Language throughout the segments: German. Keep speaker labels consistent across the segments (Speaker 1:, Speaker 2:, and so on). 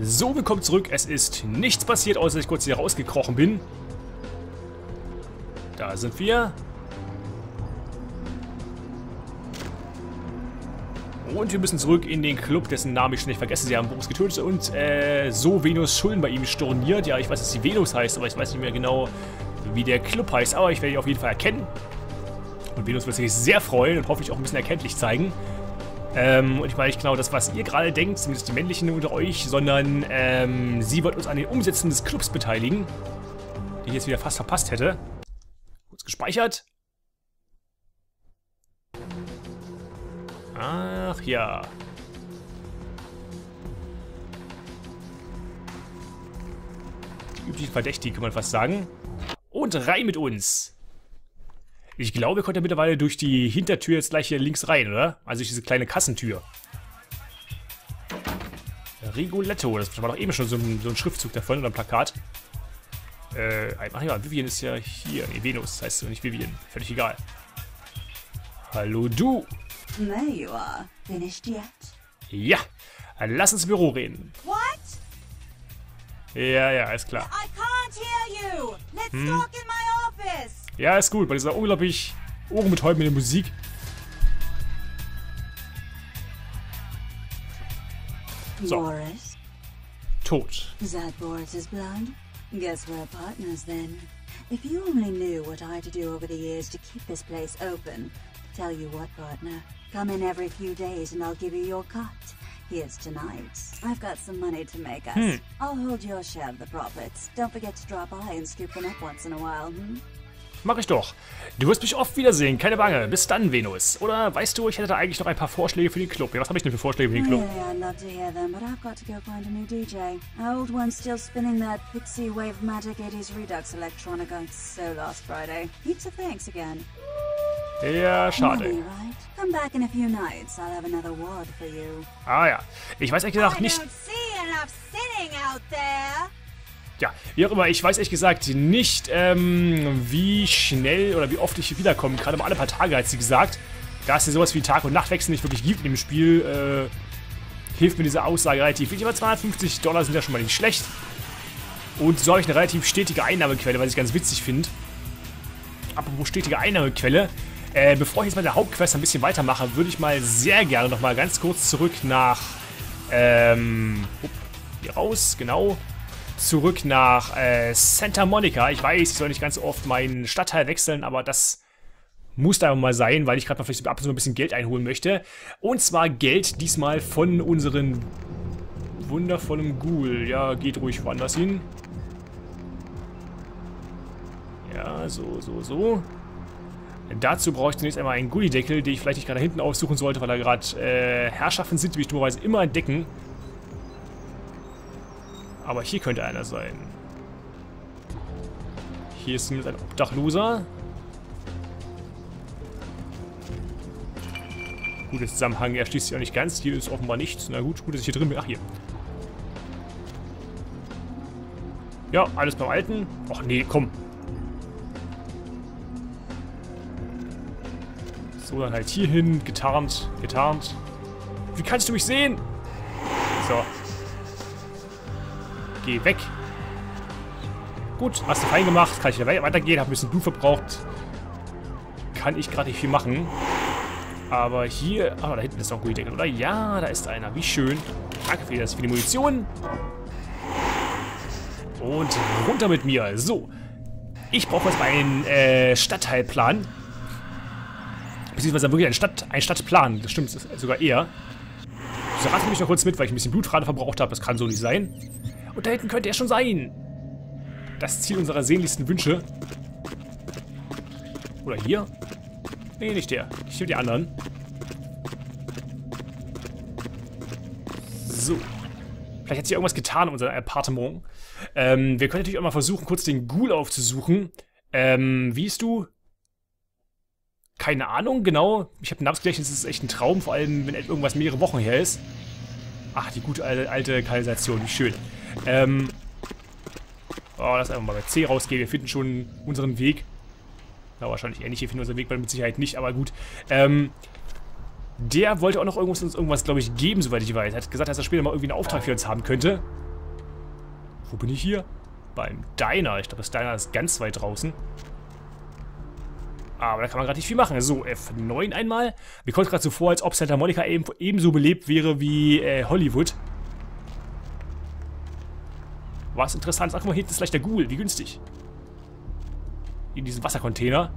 Speaker 1: So, willkommen zurück. Es ist nichts passiert, außer dass ich kurz hier rausgekrochen bin. Da sind wir. Und wir müssen zurück in den Club, dessen Namen ich schon nicht vergesse. Sie haben Boris getötet und äh, so Venus Schulden bei ihm storniert. Ja, ich weiß, dass sie Venus heißt, aber ich weiß nicht mehr genau, wie der Club heißt. Aber ich werde ihn auf jeden Fall erkennen. Und Venus wird sich sehr freuen und hoffentlich auch ein bisschen erkenntlich zeigen. Ähm, und ich meine nicht genau das, was ihr gerade denkt, zumindest die männlichen unter euch, sondern ähm, sie wird uns an den Umsätzen des Clubs beteiligen, die ich jetzt wieder fast verpasst hätte. Kurz gespeichert. Ach ja. Die üblichen Verdächtigen, kann man fast sagen. Und rein mit uns. Ich glaube, ihr könnt ja mittlerweile durch die Hintertür jetzt gleich hier links rein, oder? Also durch diese kleine Kassentür. Rigoletto, das war doch eben schon so ein, so ein Schriftzug davon oder ein Plakat. Äh, ach ja, Vivian ist ja hier. Nee, Venus heißt du nicht Vivian. Völlig egal. Hallo du.
Speaker 2: There you are. Finished yet?
Speaker 1: Ja, lass uns im Büro reden.
Speaker 2: What?
Speaker 1: Ja, ja, ist klar.
Speaker 2: I can't hear you. Let's talk in.
Speaker 1: Ja, ist gut, bei dieser unglaublich ohrenbetäubenden Musik. So.
Speaker 2: Boris,
Speaker 1: Tot.
Speaker 2: is that is blind? Guess we're partners then. If you only knew what I had to do over the years to keep this place open. Tell you what, partner. Come in every few days and I'll give you your cut. Here's tonight. I've got some money to make us. I'll hold your share of the profits. Don't forget to drop by and scoop them up once in a while, hmm?
Speaker 1: Mach ich doch. Du wirst mich oft wiedersehen, keine Bange. Bis dann, Venus. Oder weißt du, ich hätte da eigentlich noch ein paar Vorschläge für den Club. Ja, was habe ich denn für Vorschläge für den Club?
Speaker 2: Really, I'd love to hear them, but I've got to go find a new DJ. Our old one's still spinning that Pixie Wave Magic 80s Redux electronica. So last Friday. Heaps of thanks again.
Speaker 1: Ja,
Speaker 2: Money,
Speaker 1: schade.
Speaker 2: right? Come back in a few nights. I'll have another ward for you.
Speaker 1: Ah ja. Ich weiß ehrlich gesagt nicht...
Speaker 2: see enough sitting out there.
Speaker 1: Ja, wie auch immer, ich weiß ehrlich gesagt nicht, ähm, wie schnell oder wie oft ich hier wiederkommen kann. Aber alle paar Tage hat sie gesagt. Da es ja sowas wie Tag- und Nachtwechsel nicht wirklich gibt in dem Spiel, äh, hilft mir diese Aussage relativ wenig. Aber 250 Dollar sind ja schon mal nicht schlecht. Und so habe ich eine relativ stetige Einnahmequelle, was ich ganz witzig finde. Apropos stetige Einnahmequelle. Äh, bevor ich jetzt bei der Hauptquest ein bisschen weitermache, würde ich mal sehr gerne nochmal ganz kurz zurück nach, ähm, upp, hier raus, genau, zurück nach äh, Santa Monica. Ich weiß, ich soll nicht ganz oft meinen Stadtteil wechseln, aber das muss da mal sein, weil ich gerade mal vielleicht ab und zu ein bisschen Geld einholen möchte. Und zwar Geld diesmal von unseren wundervollen Ghoul. Ja, geht ruhig woanders hin. Ja, so, so, so. Dazu brauche ich zunächst einmal einen Gullideckel, den ich vielleicht nicht gerade hinten aufsuchen sollte, weil da gerade äh, Herrschaften sind, die mich dummerweise immer entdecken. Aber hier könnte einer sein. Hier ist zumindest ein Obdachloser. Guter Zusammenhang, er schließt sich auch nicht ganz. Hier ist offenbar nichts. Na gut, gut, dass ich hier drin bin. Ach, hier. Ja, alles beim Alten. Ach nee, komm. So, dann halt hier hin. Getarnt, getarnt. Wie kannst du mich sehen? So. Geh weg. Gut, hast du fein gemacht. Kann ich wieder we- weitergehen. Hab ein bisschen Blut verbraucht. Kann ich gerade nicht viel machen. Aber hier... Ah, da hinten ist noch ein Gullideckel, oder? Ja, da ist einer. Wie schön. Danke für, das, für die Munition. Und runter mit mir. So. Ich brauche jetzt mal einen äh, Stadtteilplan. Beziehungsweise wirklich einen, Stadt, einen Stadtplan. Das stimmt sogar eher. So, rate mich noch kurz mit, weil ich ein bisschen Blut gerade verbraucht habe. Das kann so nicht sein. Und da hinten könnte er schon sein. Das Ziel unserer sehnlichsten Wünsche. Oder hier? Nee, nicht der. Ich nehme die anderen. So. Vielleicht hat sich irgendwas getan in unserem Appartement. Ähm, wir können natürlich auch mal versuchen, kurz den Ghoul aufzusuchen. Ähm, wie ist du? Keine Ahnung, genau. Ich habe ein Namensgedächtnis, das ist echt ein Traum, vor allem, wenn irgendwas mehrere Wochen her ist. Ach, die gute alte, alte wie schön. Ähm. Oh, lass einfach mal bei C rausgehen. Wir finden schon unseren Weg. Na, wahrscheinlich eher nicht. Wir finden unseren Weg, mit Sicherheit nicht, aber gut. Ähm. Der wollte auch noch irgendwas, uns irgendwas, glaube ich, geben, soweit ich weiß. Er hat gesagt, dass er später mal irgendwie einen Auftrag für uns haben könnte. Wo bin ich hier? Beim Diner. Ich glaube, das Diner ist ganz weit draußen. Aber da kann man gerade nicht viel machen. So, F9 einmal. Mir kommt gerade so vor, als ob Santa Monica eben, ebenso belebt wäre wie äh, Hollywood. Was interessant. Ach, guck mal, hinten ist gleich der Ghoul. Wie günstig. In diesem Wassercontainer,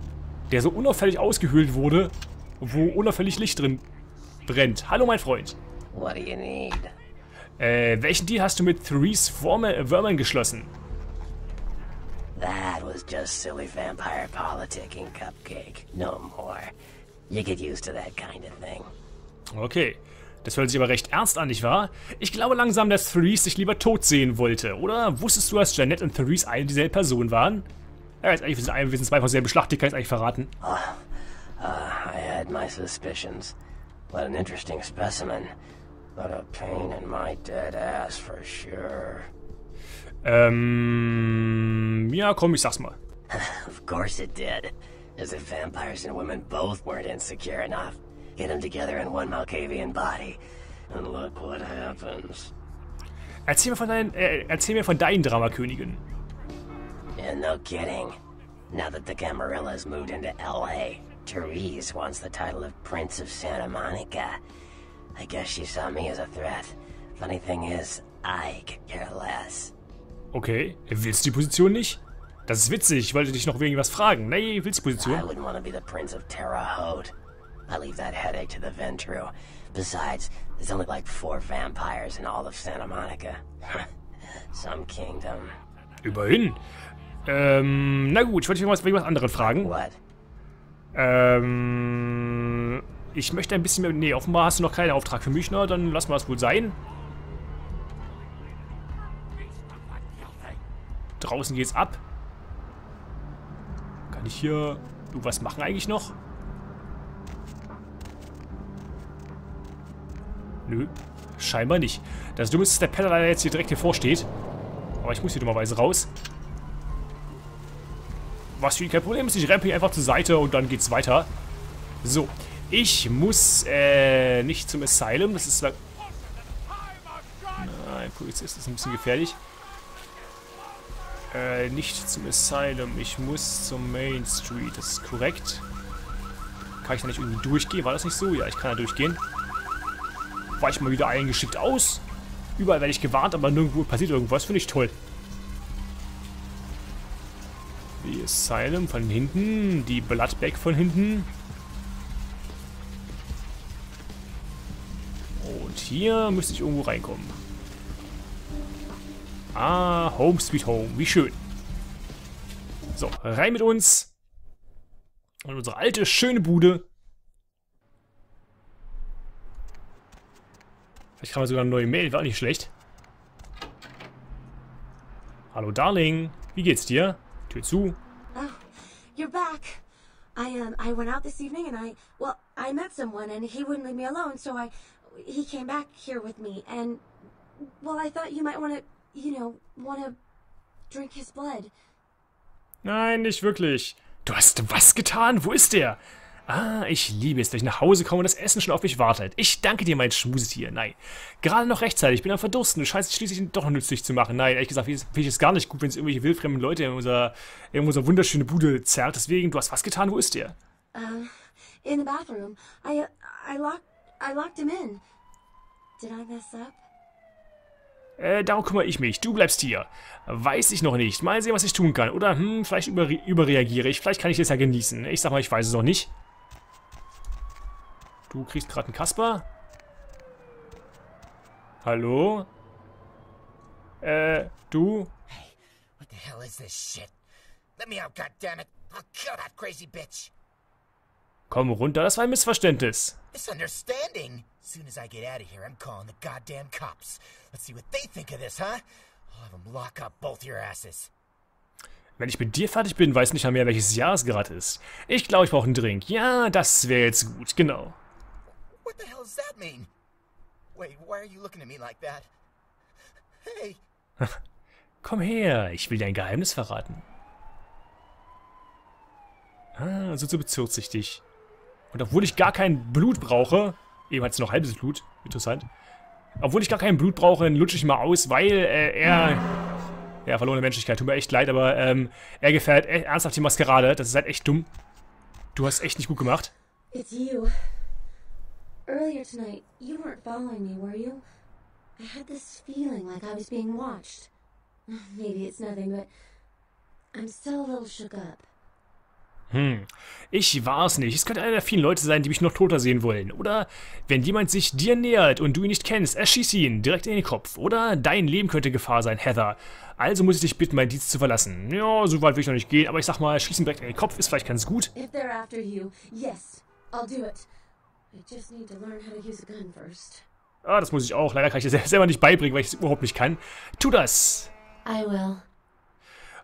Speaker 1: der so unauffällig ausgehöhlt wurde, wo unauffällig Licht drin brennt. Hallo, mein Freund.
Speaker 3: What do you need?
Speaker 1: Äh, welchen Deal hast du mit Therese Verman geschlossen?
Speaker 3: That was just silly vampire politicking, Cupcake. No more. You get used to that kind of thing.
Speaker 1: Okay. Das hört sich aber recht ernst an, nicht wahr? Ich glaube langsam, dass Therese sich lieber tot sehen wollte. Oder wusstest du, dass Jeanette und Therese eine dieselbe Person waren? Ja, jetzt eigentlich, wir sind, zwei von selben Schlacht, die kann ich eigentlich verraten.
Speaker 3: Uh, I had my suspicions. What an interesting specimen. But a pain in my dead ass for sure.
Speaker 1: Ähm, ja, komm, ich sag's mal.
Speaker 3: Of course it did. As if vampires and women both weren't insecure enough. Get them together in one Malkavian body. And look what happens.
Speaker 1: Erzähl mir von deinen, äh, erzähl mir von deinen Dramakönigen.
Speaker 3: And no kidding. Now that the Camarillas moved into L.A., Therese wants the title of Prince of Santa Monica. I guess she saw me as a threat. Funny thing is, I could care less.
Speaker 1: Okay, willst du die Position nicht? Das ist witzig, ich wollte dich noch wegen was fragen. Nee, willst du die
Speaker 3: I
Speaker 1: Position?
Speaker 3: wouldn't want to be the Prince of Terre Haute. I leave that headache to the Ventru. Besides, there's only like four vampires in all of Santa Monica. Some kingdom.
Speaker 1: Überhin. Ähm, na gut, ich wollte dich was, wegen was anderes fragen.
Speaker 3: What?
Speaker 1: Ähm, ich möchte ein bisschen mehr... Nee, offenbar hast du noch keinen Auftrag für mich, ne? Dann lassen wir es wohl sein. Draußen geht's ab. Kann ich hier irgendwas machen eigentlich noch? Nö, scheinbar nicht. Das Dumme ist, dass der Peller leider jetzt hier direkt hier vorsteht. Aber ich muss hier dummerweise raus. Was für kein Problem ist. Ich rempel hier einfach zur Seite und dann geht's weiter. So. Ich muss, äh, nicht zum Asylum. Das ist... Nein, Polizist ist ein bisschen gefährlich. Äh, nicht zum Asylum. Ich muss zum Main Street. Das ist korrekt. Kann ich da nicht irgendwie durchgehen? War das nicht so? Ja, ich kann da durchgehen. War ich mal wieder eingeschickt aus. Überall werde ich gewarnt, aber nirgendwo passiert irgendwas. Finde ich toll. Die Asylum von hinten. Die Bloodbag von hinten. Und hier müsste ich irgendwo reinkommen. Ah, Home Sweet Home. Wie schön. So, rein mit uns. Und unsere alte, schöne Bude. Vielleicht kann man sogar eine neue Mail, war auch nicht schlecht. Hallo Darling, wie geht's dir? Tür zu.
Speaker 4: Oh, you're back. I um I went out this evening and I well I met someone and he wouldn't leave me alone so I he came back here with me and well I thought you might want to you know want to drink his blood.
Speaker 1: Nein, nicht wirklich. Du hast was getan? Wo ist der? Ah, ich liebe es, dass ich nach Hause komme und das Essen schon auf mich wartet. Ich danke dir, mein Schmusetier. Nein, gerade noch rechtzeitig. Ich bin am Verdursten. Du scheinst es schließlich doch noch nützlich zu machen. Nein, ehrlich gesagt, finde ich es gar nicht gut, wenn es irgendwelche wildfremden Leute in unser, in unsere wunderschöne Bude zerrt. Deswegen, du hast was getan? Wo ist der?
Speaker 4: Um in the bathroom. I uh, I locked I locked him in. Did I mess up?
Speaker 1: Äh, darum kümmere ich mich. Du bleibst hier. Weiß ich noch nicht. Mal sehen, was ich tun kann. Oder, hm, vielleicht über, überreagiere ich. Vielleicht kann ich es ja genießen. Ich sag mal, ich weiß es noch nicht. Du kriegst gerade einen Kasper. Hallo? Äh, du?
Speaker 5: What the hell is this shit? Let me out, goddammit! I'll kill that crazy bitch!
Speaker 1: Komm runter, das war ein Missverständnis.
Speaker 5: Misunderstanding! As soon as I get out of here, I'm calling the goddamn cops. Let's see what they think of this, huh? I'll have them lock up both your asses.
Speaker 1: Wenn ich mit dir fertig bin, weiß nicht mal mehr, welches Jahr es gerade ist. Ich glaube, ich brauche einen Drink. Ja, das wäre jetzt gut, genau.
Speaker 5: What the hell does that mean? Wait, why are you looking at me like that? Hey,
Speaker 1: Komm her, ich will dir ein Geheimnis verraten. Ah, so, so bezirzichtig. Und obwohl ich gar kein Blut brauche, eben hat es noch halbes Blut, interessant. Obwohl ich gar kein Blut brauche, dann lutsche ich mal aus, weil äh, er... Ja, verlorene Menschlichkeit. Tut mir echt leid, aber ähm, er gefährdet e ernsthaft die Maskerade. Das ist halt echt dumm. Du hast echt nicht gut gemacht.
Speaker 4: It's you. Earlier tonight, you weren't following me, were you? I had this feeling like I was being watched. Maybe it's nothing, but I'm still a little shook up.
Speaker 1: Hm, ich war's nicht. Es könnte einer der vielen Leute sein, die mich noch toter sehen wollen. Oder wenn jemand sich dir nähert und du ihn nicht kennst, erschieß ihn direkt in den Kopf. Oder dein Leben könnte Gefahr sein, Heather. Also muss ich dich bitten, meinen Dienst zu verlassen. Ja, so weit will ich noch nicht gehen, aber ich sag mal, schießen direkt in den Kopf ist vielleicht ganz gut.
Speaker 4: If they're after you, yes, I'll do it.
Speaker 1: Ah, das muss ich auch. Leider kann ich das selber nicht beibringen, weil ich es überhaupt nicht kann. Tu das.
Speaker 4: I will.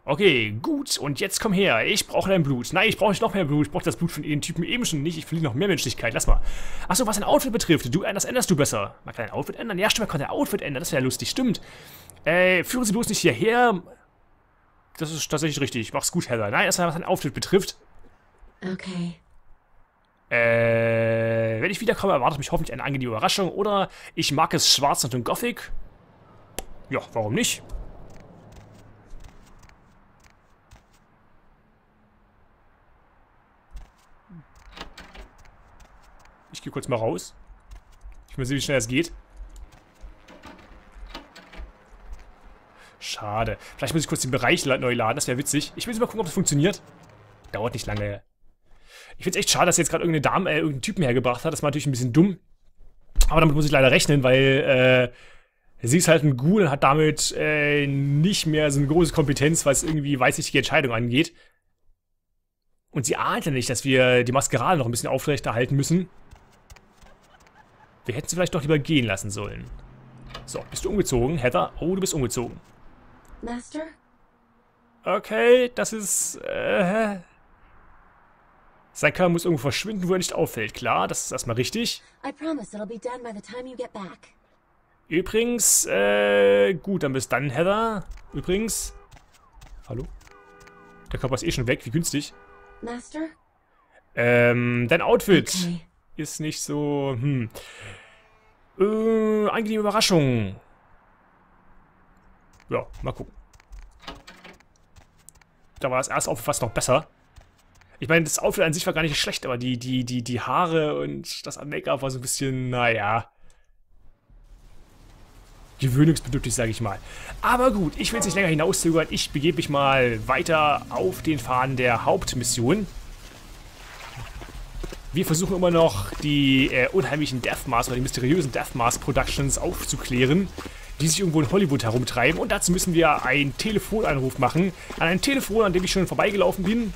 Speaker 1: Okay, gut. Und jetzt komm her. Ich brauche dein Blut. Nein, ich brauche nicht noch mehr Blut. Ich brauche das Blut von den Typen eben schon nicht. Ich verliere noch mehr Menschlichkeit. Lass mal. Achso, was dein Outfit betrifft. Du, das änderst du besser. Man kann dein Outfit ändern? Ja, stimmt, man kann dein Outfit ändern. Das wäre lustig. Stimmt. Äh, führe sie bloß nicht hierher. Das ist tatsächlich richtig. Mach's gut, Heather. Nein, erstmal, was dein Outfit betrifft.
Speaker 4: Okay.
Speaker 1: Äh, wenn ich wiederkomme, erwartet mich hoffentlich eine angenehme Überraschung. Oder ich mag es schwarz und Gothic. Ja, warum nicht? Ich gehe kurz mal raus. Ich will sehen, wie schnell es geht. Schade. Vielleicht muss ich kurz den Bereich neu laden. Das wäre witzig. Ich will jetzt mal gucken, ob es funktioniert. Dauert nicht lange. Ich finde es echt schade, dass jetzt gerade irgendeine Dame, äh, irgendeinen Typen hergebracht hat. Das war natürlich ein bisschen dumm. Aber damit muss ich leider rechnen, weil äh, sie ist halt ein Ghoul und hat damit äh, nicht mehr so eine große Kompetenz, was irgendwie weitsichtige Entscheidungen angeht. Und sie ahnt ja nicht, dass wir die Maskerade noch ein bisschen aufrechterhalten müssen. Wir hätten sie vielleicht doch lieber gehen lassen sollen. So, bist du umgezogen, Heather? Oh, du bist umgezogen.
Speaker 4: Master?
Speaker 1: Okay, das ist... Äh, sein Körper muss irgendwo verschwinden, wo er nicht auffällt. Klar, das ist erstmal richtig. Übrigens, äh, gut, dann bis dann, Heather. Übrigens. Hallo? Der Körper ist eh schon weg, wie günstig.
Speaker 4: Master?
Speaker 1: Ähm, dein Outfit
Speaker 4: Okay.
Speaker 1: ist nicht so, hm. Äh, angenehme Überraschung. Ja, mal gucken. Da war das erste Outfit fast noch besser. Ich meine, das Outfit an sich war gar nicht schlecht, aber die, die, die, die Haare und das Make-up war so ein bisschen, naja. Gewöhnungsbedürftig, sage ich mal. Aber gut, ich will es nicht länger hinauszögern. Ich begebe mich mal weiter auf den Faden der Hauptmission. Wir versuchen immer noch die äh, unheimlichen Deathmask oder die mysteriösen Deathmask Productions aufzuklären, die sich irgendwo in Hollywood herumtreiben. Und dazu müssen wir einen Telefonanruf machen. An ein Telefon, an dem ich schon vorbeigelaufen bin.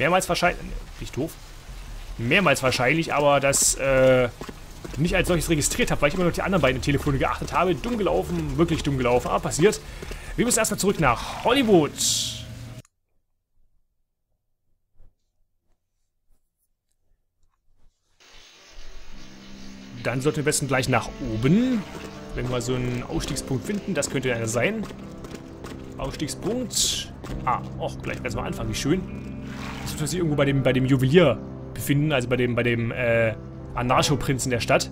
Speaker 1: Mehrmals wahrscheinlich. Nicht doof. Mehrmals wahrscheinlich, aber das äh, nicht als solches registriert habe, weil ich immer noch die anderen beiden Telefone geachtet habe. Dumm gelaufen, wirklich dumm gelaufen, aber passiert. Wir müssen erstmal zurück nach Hollywood. Dann sollten wir am besten gleich nach oben. Wenn wir so einen Ausstiegspunkt finden, das könnte einer sein. Ausstiegspunkt. Ah, auch gleich ganz am Anfang, wie schön. Das wird sich irgendwo bei dem, bei dem Juwelier befinden, also bei dem, bei dem äh, Anarcho-Prinzen der Stadt.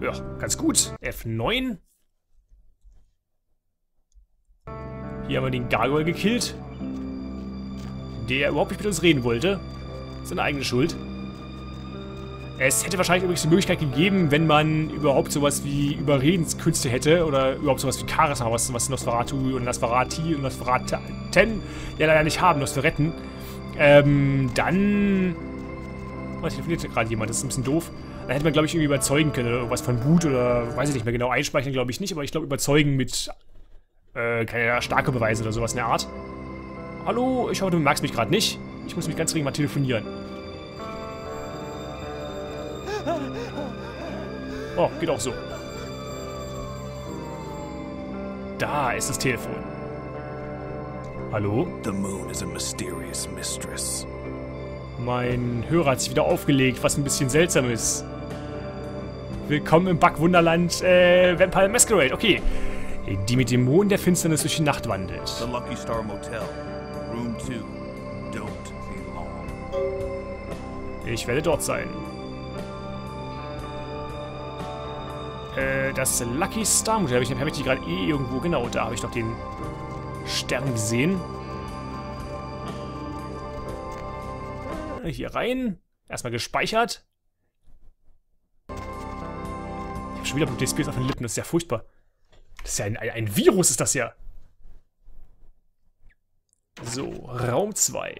Speaker 1: Ja, ganz gut. F9. Hier haben wir den Gargoyle gekillt. Der überhaupt nicht mit uns reden wollte. Seine eigene Schuld. Es hätte wahrscheinlich übrigens die Möglichkeit gegeben, wenn man überhaupt sowas wie Überredenskünste hätte oder überhaupt sowas wie Charisma, was, was Nosferatu und Nosferati und Nosferaten ja leider nicht haben, Nosferetten. Ähm, dann... Oh, telefoniert gerade jemand, das ist ein bisschen doof. Dann hätte man, glaube ich, irgendwie überzeugen können oder irgendwas von Wut oder weiß ich nicht mehr genau. Einspeichern glaube ich nicht, aber ich glaube überzeugen mit äh, keine starke Beweise oder sowas in der Art. Hallo, ich hoffe, du magst mich gerade nicht. Ich muss mich ganz dringend mal telefonieren. Oh, geht auch so. Da ist das Telefon. Hallo?
Speaker 6: The moon is a mysterious mistress.
Speaker 1: Mein Hörer hat sich wieder aufgelegt, was ein bisschen seltsam ist. Willkommen im Backwunderland äh, Vampire Masquerade. Okay. Die mit dem Mond der Finsternis durch die Nacht wandelt.
Speaker 6: The Lucky Star Motel. Room 2. Don't be long.
Speaker 1: Ich werde dort sein. Äh, das Lucky Star Modell habe ich, hab ich die gerade eh irgendwo, genau, da habe ich noch den Stern gesehen. Hier rein. Erstmal gespeichert. Ich habe schon wieder Blut auf den Lippen, das ist ja furchtbar. Das ist ja ein, ein, ein Virus, ist das ja. So, Raum 2.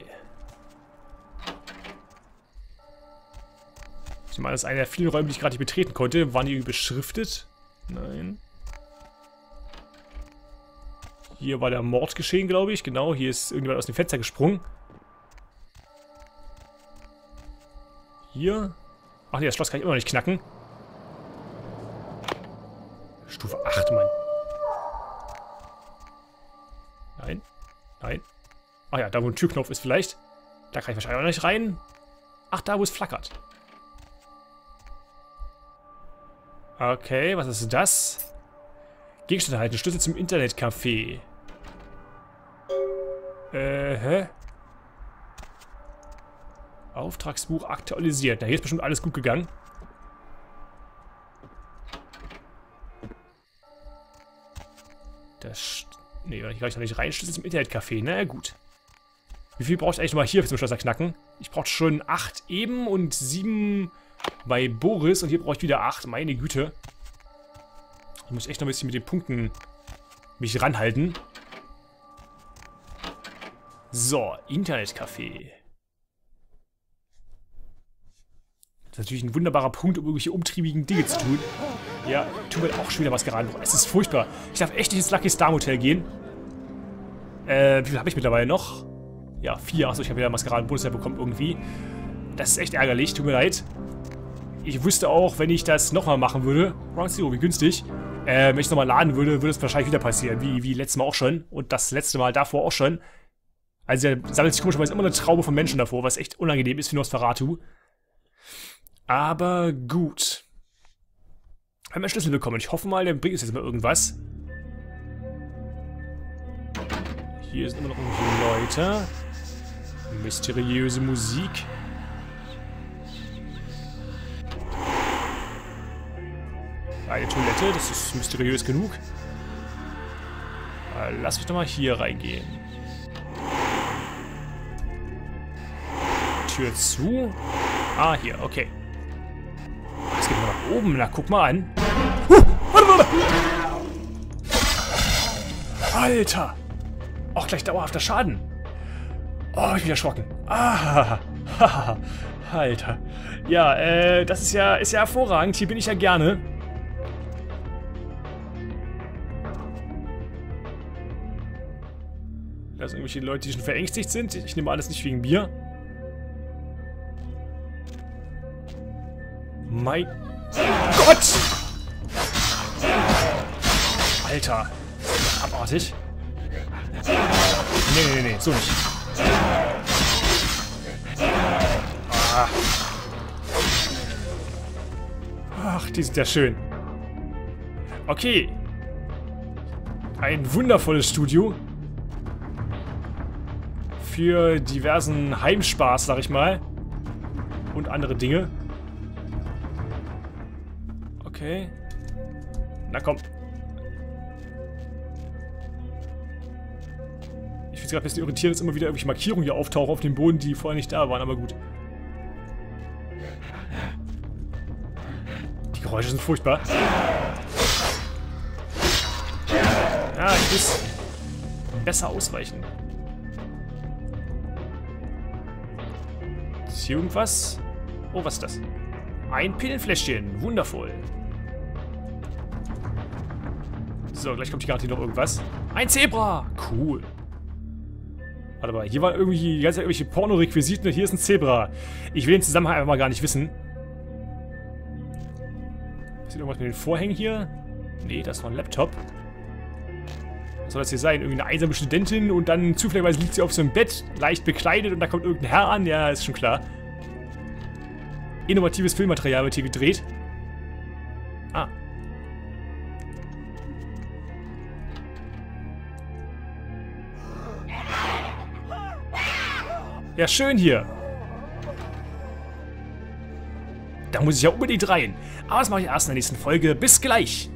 Speaker 1: Ich meine, das ist einer der vielen Räume, die ich gerade nicht betreten konnte. Waren die irgendwie beschriftet? Nein. Hier war der Mord geschehen, glaube ich. Genau, hier ist irgendjemand aus dem Fenster gesprungen. Hier. Ach nee, das Schloss kann ich immer noch nicht knacken. Stufe 8, Mann. Nein. Nein. Ach ja, da wo ein Türknopf ist vielleicht. Da kann ich wahrscheinlich auch nicht rein. Ach, da wo es flackert. Okay, was ist das? Gegenstände halten. Schlüssel zum Internetcafé. Äh, hä? Auftragsbuch aktualisiert. Na, hier ist bestimmt alles gut gegangen. Das... Nee, hier kann ich noch nicht rein. Schlüssel zum Internetcafé. Na gut. Wie viel brauche ich eigentlich nochmal hier zum Schlösser knacken? Ich brauche schon 8 eben und 7 bei Boris. Und hier brauche ich wieder 8. Meine Güte. Ich muss echt noch ein bisschen mit den Punkten mich ranhalten. So, Internetcafé. Das ist natürlich ein wunderbarer Punkt, um irgendwelche umtriebigen Dinge zu tun. Ja, tun wir auch schon wieder was gerade. Es ist furchtbar. Ich darf echt nicht ins Lucky Star Motel gehen. Äh, wie viel habe ich mittlerweile noch? Ja, vier. Achso, ich habe wieder Maskeraden-Bonus bekommen irgendwie. Das ist echt ärgerlich. Tut mir leid. Ich wüsste auch, wenn ich das nochmal machen würde. Round Zero, wie günstig. Äh, wenn ich es nochmal laden würde, würde es wahrscheinlich wieder passieren. Wie, wie letztes Mal auch schon. Und das letzte Mal davor auch schon. Also da sammelt sich komischerweise immer eine Traube von Menschen davor, was echt unangenehm ist für Nosferatu. Aber gut. Wir haben einen Schlüssel bekommen. Ich hoffe mal, der bringt uns jetzt mal irgendwas. Hier sind immer noch irgendwelche Leute. Mysteriöse Musik. Eine Toilette, das ist mysteriös genug. Äh, lass mich doch mal hier reingehen. Tür zu. Ah, hier, okay. Es geht nur nach oben. Na, guck mal an. Alter! Auch gleich dauerhafter Schaden. Oh, ich bin erschrocken. Ah, Alter. Ja, äh, das ist ja, ist ja hervorragend. Hier bin ich ja gerne. Da sind irgendwelche Leute, die schon verängstigt sind. Ich nehme alles nicht wegen Bier. Mein Gott! Alter. Abartig. Nee, nee, nee, so nicht. Ah. Ach, die sind ja schön. Okay. Ein wundervolles Studio. Für diversen Heimspaß, sag ich mal. Und andere Dinge. Okay. Na komm. Ich finde es gerade ein bisschen irritierend, dass immer wieder irgendwelche Markierungen hier auftauchen auf dem Boden, die vorher nicht da waren, aber gut. Die Geräusche sind furchtbar. Ja, ich muss besser ausweichen. Irgendwas? Oh, was ist das? Ein Pillenfläschchen. Wundervoll. So, gleich kommt hier gerade noch irgendwas. Ein Zebra! Cool. Warte mal, hier war irgendwie die ganze Zeit irgendwelche Porno-Requisiten und hier ist ein Zebra. Ich will den Zusammenhang einfach mal gar nicht wissen. Ist irgendwas mit den Vorhängen hier? Nee, das war ein Laptop. Was soll das hier sein? Irgendeine einsame Studentin und dann zufälligerweise liegt sie auf so einem Bett, leicht bekleidet und da kommt irgendein Herr an. Ja, ist schon klar. Innovatives Filmmaterial wird hier gedreht. Ah, Ja, schön hier. Da muss ich ja unbedingt rein. Aber das mache ich erst in der nächsten Folge. Bis gleich.